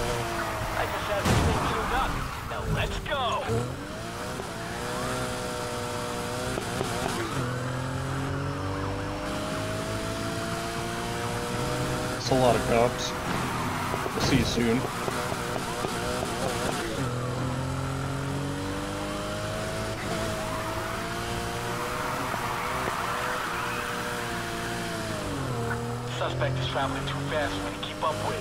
I just have this thing tuned up. Now let's go. That's a lot of cops. We'll see you soon. Suspect is traveling too fast for me to keep up with.